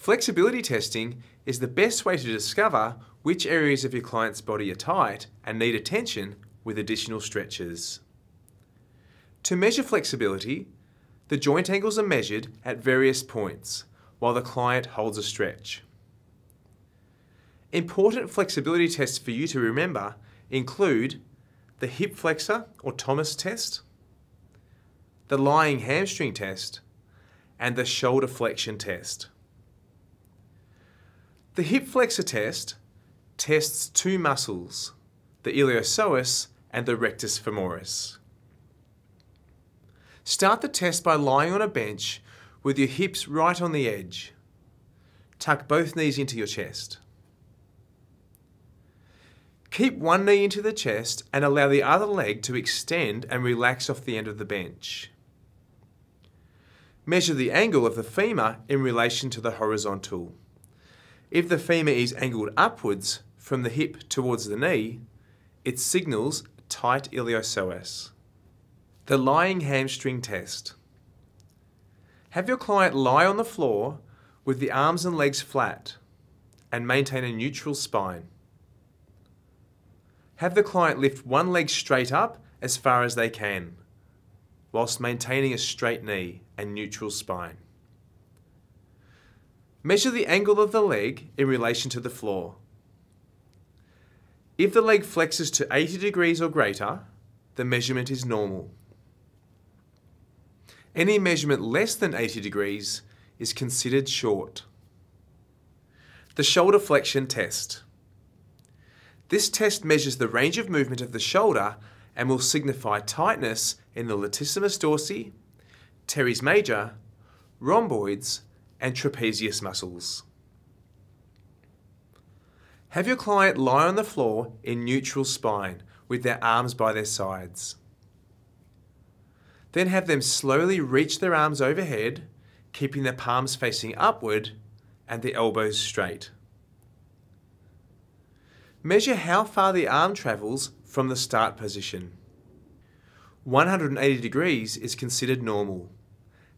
Flexibility testing is the best way to discover which areas of your client's body are tight and need attention with additional stretches. To measure flexibility, the joint angles are measured at various points while the client holds a stretch. Important flexibility tests for you to remember include the hip flexor or Thomas test, the lying hamstring test, and the shoulder flexion test. The hip flexor test tests two muscles, the iliopsoas and the rectus femoris. Start the test by lying on a bench with your hips right on the edge. Tuck both knees into your chest. Keep one knee into the chest and allow the other leg to extend and relax off the end of the bench. Measure the angle of the femur in relation to the horizontal. If the femur is angled upwards from the hip towards the knee, it signals tight iliopsoas. The lying hamstring test. Have your client lie on the floor with the arms and legs flat and maintain a neutral spine. Have the client lift one leg straight up as far as they can, whilst maintaining a straight knee and neutral spine. Measure the angle of the leg in relation to the floor. If the leg flexes to 80 degrees or greater, the measurement is normal. Any measurement less than 80 degrees is considered short. The shoulder flexion test. This test measures the range of movement of the shoulder and will signify tightness in the latissimus dorsi, teres major, rhomboids, and trapezius muscles. Have your client lie on the floor in neutral spine with their arms by their sides. Then have them slowly reach their arms overhead, keeping their palms facing upward and the elbows straight. Measure how far the arm travels from the start position. 180 degrees is considered normal.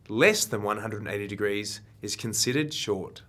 Less than 180 degrees is considered short.